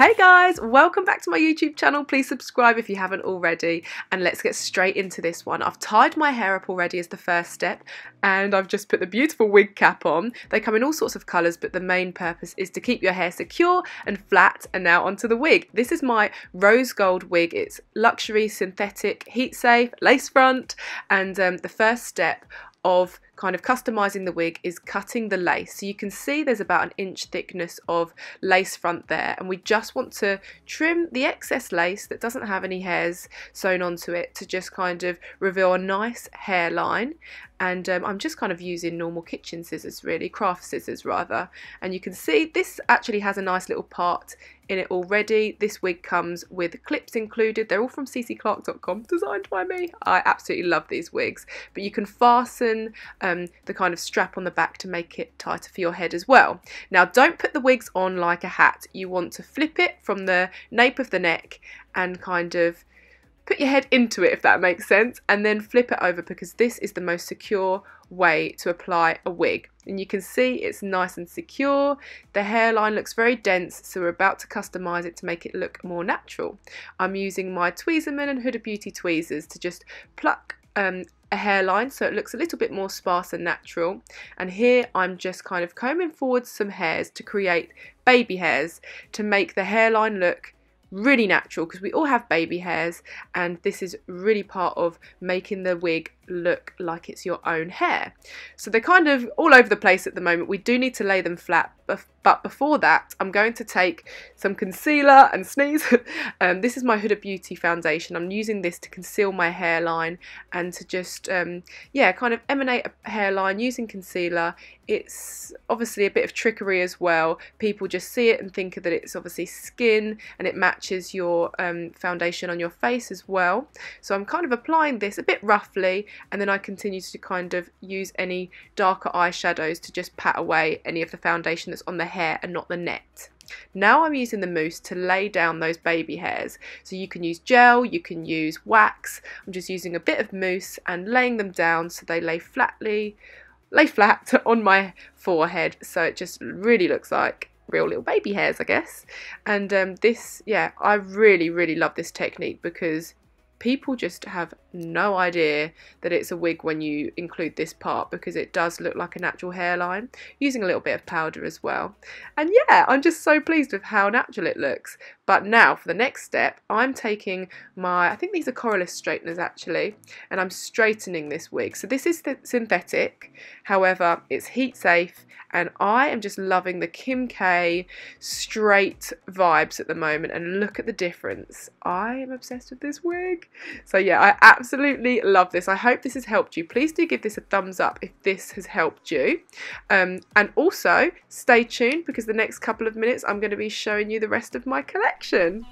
Hey guys, welcome back to my YouTube channel. Please subscribe if you haven't already and let's get straight into this one. I've tied my hair up already as the first step and I've just put the beautiful wig cap on. They come in all sorts of colours but the main purpose is to keep your hair secure and flat and now onto the wig. This is my rose gold wig. It's luxury, synthetic, heat safe, lace front and um, the first step of kind of customizing the wig is cutting the lace. So you can see there's about an inch thickness of lace front there and we just want to trim the excess lace that doesn't have any hairs sewn onto it to just kind of reveal a nice hairline and um, I'm just kind of using normal kitchen scissors really, craft scissors rather and you can see this actually has a nice little part in it already. This wig comes with clips included. They're all from ccclarke.com, designed by me. I absolutely love these wigs. But you can fasten um, the kind of strap on the back to make it tighter for your head as well. Now don't put the wigs on like a hat. You want to flip it from the nape of the neck and kind of put your head into it if that makes sense and then flip it over because this is the most secure way to apply a wig and you can see it's nice and secure the hairline looks very dense so we're about to customize it to make it look more natural I'm using my Tweezerman and Huda Beauty tweezers to just pluck um, a hairline so it looks a little bit more sparse and natural. And here I'm just kind of combing forward some hairs to create baby hairs to make the hairline look really natural because we all have baby hairs and this is really part of making the wig look like it's your own hair. So they're kind of all over the place at the moment. We do need to lay them flat, but before that, I'm going to take some concealer and sneeze. um, this is my Huda Beauty foundation. I'm using this to conceal my hairline and to just, um, yeah, kind of emanate a hairline using concealer. It's obviously a bit of trickery as well. People just see it and think that it's obviously skin and it matches your um, foundation on your face as well. So I'm kind of applying this a bit roughly and then I continue to kind of use any darker eyeshadows to just pat away any of the foundation that's on the hair and not the net. Now I'm using the mousse to lay down those baby hairs. So you can use gel, you can use wax. I'm just using a bit of mousse and laying them down so they lay flatly, lay flat on my forehead. So it just really looks like real little baby hairs, I guess. And um, this, yeah, I really, really love this technique because people just have no idea that it's a wig when you include this part because it does look like a natural hairline using a little bit of powder as well. And yeah I'm just so pleased with how natural it looks but now for the next step I'm taking my I think these are Corioliss straighteners actually and I'm straightening this wig so this is synthetic however it's heat safe and I am just loving the Kim K straight vibes at the moment and look at the difference I am obsessed with this wig so yeah I absolutely love this. I hope this has helped you. Please do give this a thumbs up if this has helped you. Um, and also, stay tuned because the next couple of minutes I'm going to be showing you the rest of my collection action.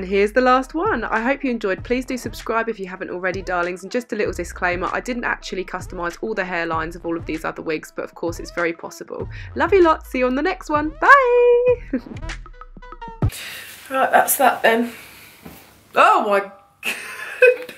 And here's the last one. I hope you enjoyed. Please do subscribe if you haven't already, darlings. And just a little disclaimer, I didn't actually customise all the hairlines of all of these other wigs, but of course it's very possible. Love you lots. See you on the next one. Bye! right, that's that then. Oh my...